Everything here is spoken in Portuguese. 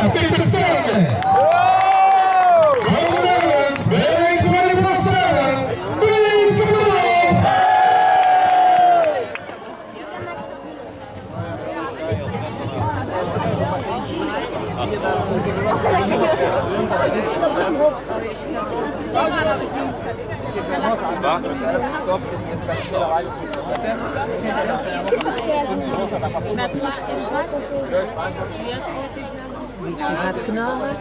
Program 57. Congratulations, Barry 24-7. Please come on. Maintenant, il va. Weet je, gaat knallen.